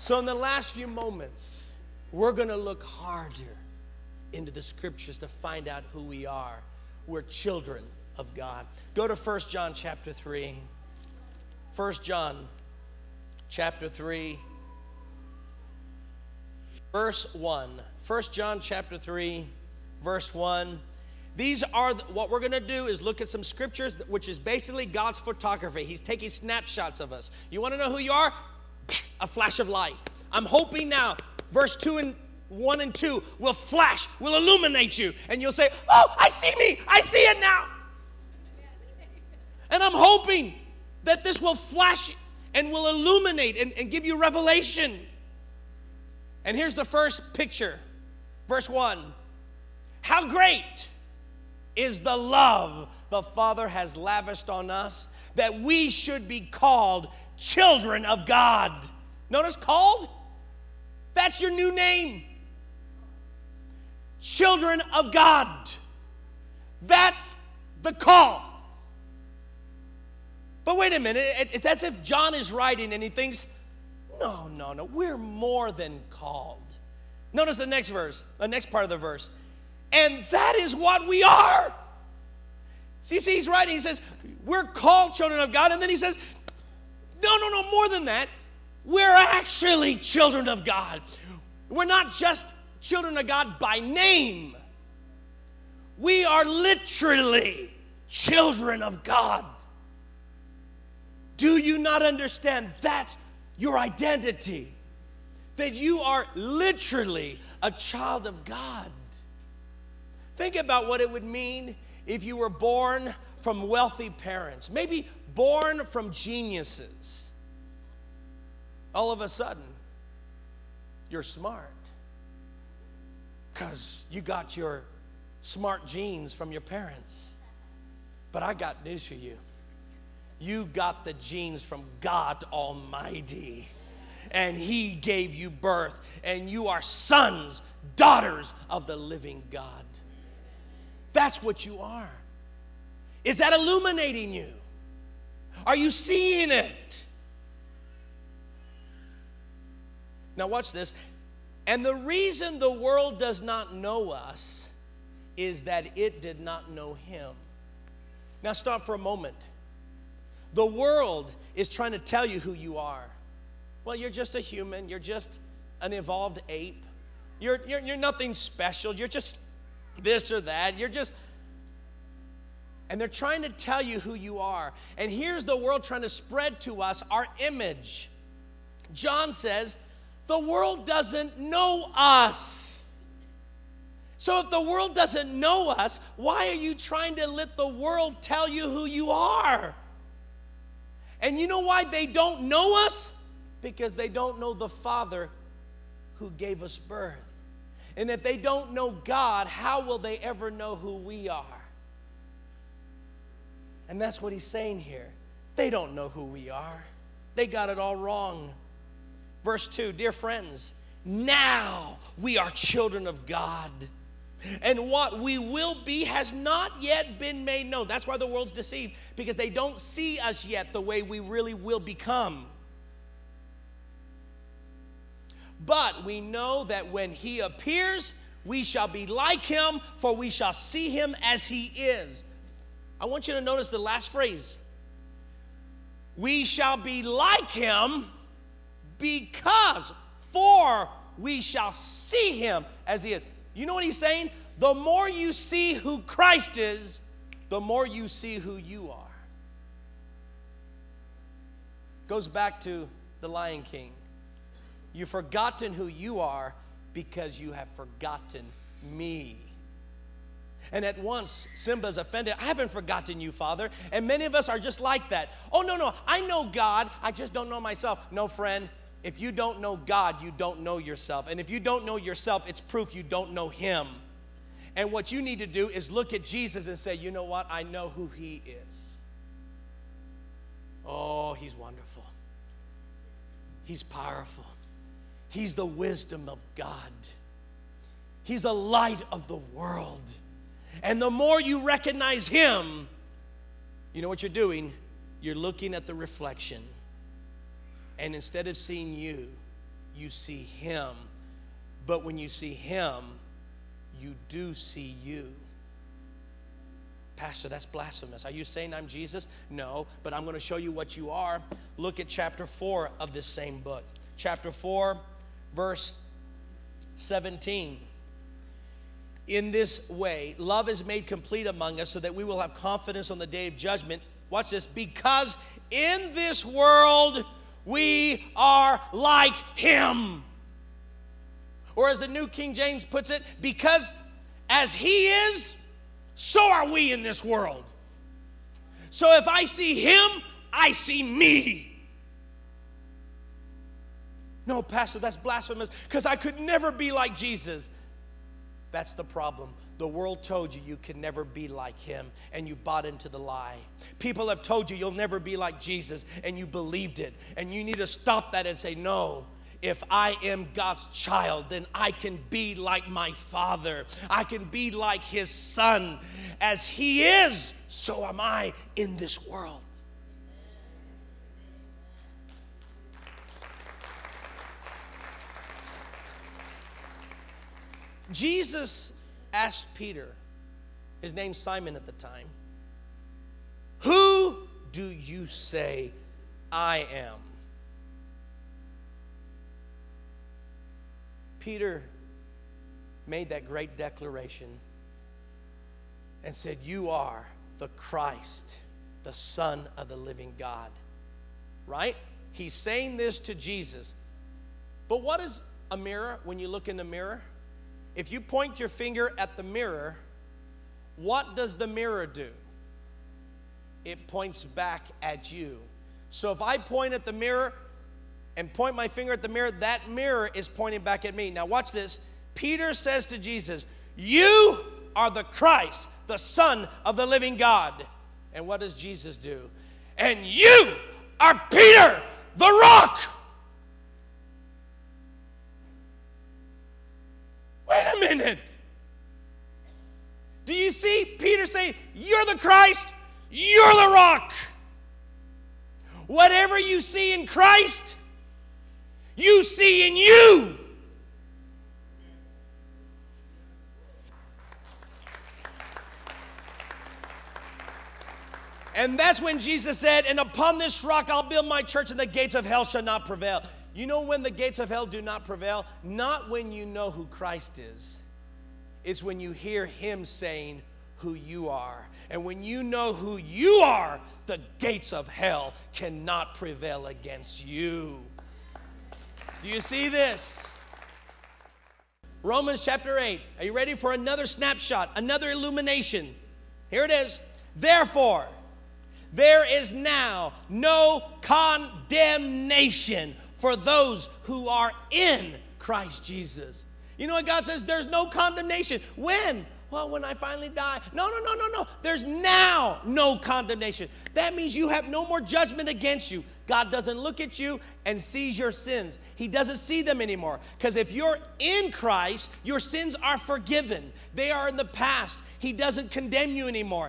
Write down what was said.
So, in the last few moments, we're going to look harder into the scriptures to find out who we are. We're children of God. Go to 1 John chapter 3. 1 John chapter 3 verse 1. 1 John chapter 3 verse 1. These are the, what we're going to do is look at some scriptures which is basically God's photography. He's taking snapshots of us. You want to know who you are? A flash of light. I'm hoping now verse 2 and 1 and 2 will flash, will illuminate you and you'll say, "Oh, I see me. I see it now." And I'm hoping that this will flash and will illuminate and, and give you revelation. And here's the first picture, verse 1. How great is the love the Father has lavished on us that we should be called children of God. Notice called? That's your new name. Children of God. That's the call. But wait a minute, it's as if John is writing and he thinks, no, no, no, we're more than called. Notice the next verse, the next part of the verse. And that is what we are. See, see, he's writing, he says, we're called children of God. And then he says, no, no, no, more than that. We're actually children of God. We're not just children of God by name, we are literally children of God. Do you not understand? That's your identity. That you are literally a child of God. Think about what it would mean if you were born from wealthy parents, maybe born from geniuses. All of a sudden, you're smart because you got your smart genes from your parents. But I got news for you you got the genes from God Almighty. And He gave you birth, and you are sons, daughters of the living God. That's what you are. Is that illuminating you? Are you seeing it? Now, watch this. And the reason the world does not know us is that it did not know Him. Now, stop for a moment. The world is trying to tell you who you are. Well, you're just a human, you're just an evolved ape, you're, you're, you're nothing special, you're just this or that, you're just. And they're trying to tell you who you are. And here's the world trying to spread to us our image. John says, the world doesn't know us. So if the world doesn't know us, why are you trying to let the world tell you who you are? And you know why they don't know us? Because they don't know the Father who gave us birth. And if they don't know God, how will they ever know who we are? And that's what he's saying here. They don't know who we are, they got it all wrong. Verse 2 Dear friends, now we are children of God. And what we will be has not yet been made known. That's why the world's deceived, because they don't see us yet the way we really will become. But we know that when he appears, we shall be like him, for we shall see him as he is. I want you to notice the last phrase. We shall be like him because, for we shall see him as he is. You know what he's saying? The more you see who Christ is, the more you see who you are. Goes back to the Lion King. You've forgotten who you are because you have forgotten me. And at once, Simba's offended. I haven't forgotten you, Father. And many of us are just like that. Oh, no, no, I know God. I just don't know myself. No, friend, if you don't know God, you don't know yourself. And if you don't know yourself, it's proof you don't know Him. And what you need to do is look at Jesus and say, you know what? I know who He is. Oh, He's wonderful. He's powerful. He's the wisdom of God. He's the light of the world. And the more you recognize Him, you know what you're doing? You're looking at the reflection and instead of seeing you, you see Him. But when you see Him, you do see you. Pastor, that's blasphemous. Are you saying I'm Jesus? No, but I'm going to show you what you are. Look at chapter 4 of this same book. Chapter 4, verse 17. In this way, love is made complete among us so that we will have confidence on the day of judgment. Watch this. Because in this world we are like him. Or as the New King James puts it, because as he is, so are we in this world. So if I see him, I see me. No, Pastor, that's blasphemous because I could never be like Jesus. That's the problem. The world told you you can never be like him, and you bought into the lie. People have told you you'll never be like Jesus, and you believed it. And you need to stop that and say, No, if I am God's child, then I can be like my Father. I can be like His Son. As He is, so am I in this world. Jesus asked Peter, his name's Simon at the time, Who do you say I am? Peter made that great declaration and said, You are the Christ, the Son of the living God. Right? He's saying this to Jesus. But what is a mirror when you look in the mirror? If you point your finger at the mirror, what does the mirror do? It points back at you. So if I point at the mirror, and point my finger at the mirror, that mirror is pointing back at me. Now, watch this. Peter says to Jesus, You are the Christ, the Son of the living God. And what does Jesus do? And you are Peter, the rock. Do you see Peter say, You're the Christ, you're the rock? Whatever you see in Christ, you see in you. And that's when Jesus said, And upon this rock I'll build my church, and the gates of hell shall not prevail. You know when the gates of hell do not prevail? Not when you know who Christ is, it's when you hear Him saying who you are. And when you know who you are, the gates of hell cannot prevail against you. Do you see this? Romans chapter 8. Are you ready for another snapshot, another illumination? Here it is. Therefore, there is now no condemnation for those who are in Christ Jesus. You know what God says? There's no condemnation. When? Well, when I finally die. No, no, no, no, no. There's now no condemnation. That means you have no more judgment against you. God doesn't look at you and sees your sins. He doesn't see them anymore. Because if you're in Christ, your sins are forgiven. They are in the past. He doesn't condemn you anymore.